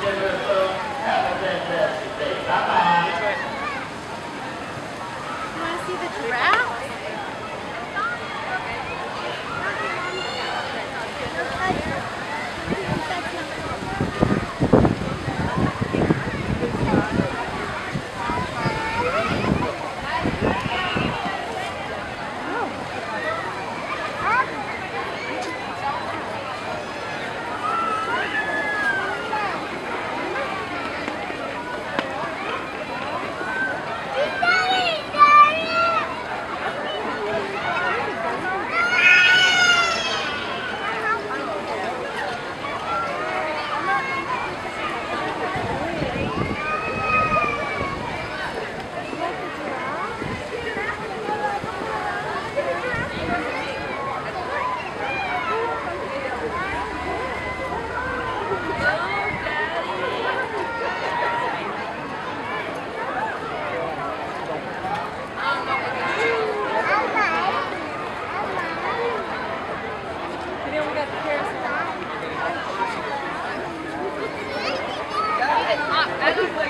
You want to see the giraffe? 来都坐